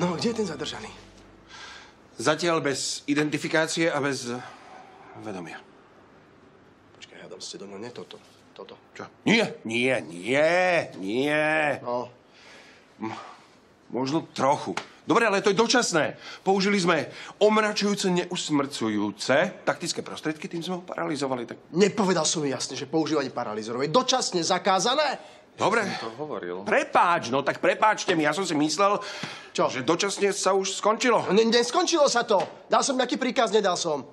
No, kde je ten zadržaný? Zatiaľ bez identifikácie a bez eh, vedomia. Počkaj, hádam ste do mňa, nie toto. Toto. Čo? Nie, nie, nie, nie. No, Možno trochu. Dobre, ale to je dočasné. Použili sme omračujúce, neusmrcujúce taktické prostriedky, tým sme ho paralizovali. Tak... nepovedal som jasne, že používanie paralizorov je dočasne zakázané. Dobre. To hovoril. Prepáč, no tak prepáčte mi. Ja som si myslel, Čo? že dočasne sa už skončilo. Ne, neskončilo sa to. Dal som nejaký príkaz, nedal som.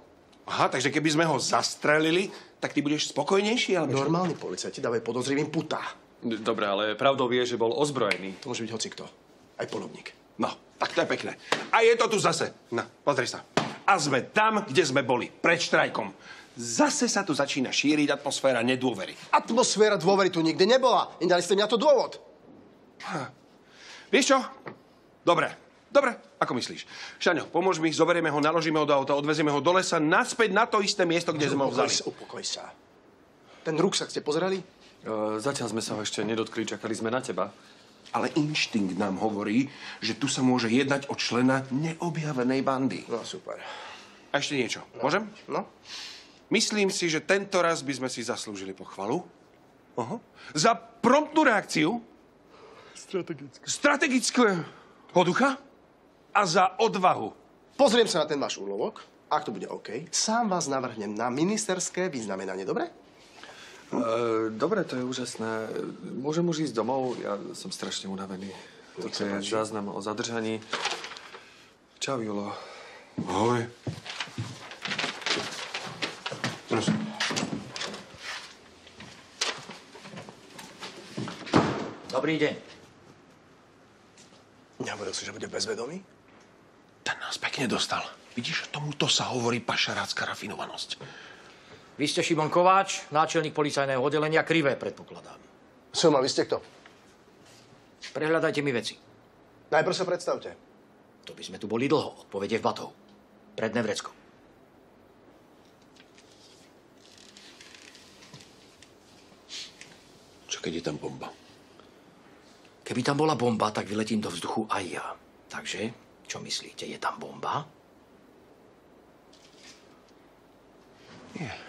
Aha, takže keby sme ho zastrelili, tak ty budeš spokojnejší, alebo čo? Normálni policajti dávajú podozrivým putá. Dobre, ale pravdou je, že bol ozbrojený. To môže byť hocikto. Aj polovník. No, tak to je pekné. A je to tu zase. No, pozri sa. A sme tam, kde sme boli, pred štrajkom. Zase sa tu začína šíriť atmosféra nedôvery. Atmosféra dôvery tu nikdy nebola. Nedali ste mi na to dôvod. Vieš čo? Dobre, dobre, ako myslíš? Šaňo, pomôž mi, zoberieme ho, naložíme ho do auta, odvezieme ho do lesa, naspäť na to isté miesto, kde sme ho vzali. sa, upokoj sa. Ten ruksak ste pozreli? E, zatiaľ sme sa ho ešte nedotkli, čakali sme na teba. Ale inštinkt nám hovorí, že tu sa môže jednať o člena neobjavenej bandy. No, super. A ešte niečo. Môžem? No? Myslím si, že tento raz by sme si zaslúžili pochvalu. Aha. Za promptnú reakciu. Strategickú. Strategického ducha. A za odvahu. Pozriem sa na ten váš úlovok. Ak to bude OK, sám vás navrhnem na ministerské vyznamenanie, dobre? E, dobre, to je úžasné. Môžem už ísť domov? Ja som strašne unavený. Toto je páči. záznam o zadržaní. Čau, Julo. Ahoj. Prosím. Dobrý deň. Nehovoril si, že bude bezvedomý? Ten nás pekne dostal. Vidíš, tomuto sa hovorí pašerácka rafinovanosť. Vy ste Šimon Kováč, náčelník policajného oddelenia Krivé, predpokladám. Som a vy ste kto? Prehľadajte mi veci. Najprv sa predstavte. To by sme tu boli dlho. Odpovede v batov. Predné vrecko. Keď je tam bomba? Keby tam bola bomba, tak vyletím do vzduchu aj ja. Takže, čo myslíte, je tam bomba? Nie.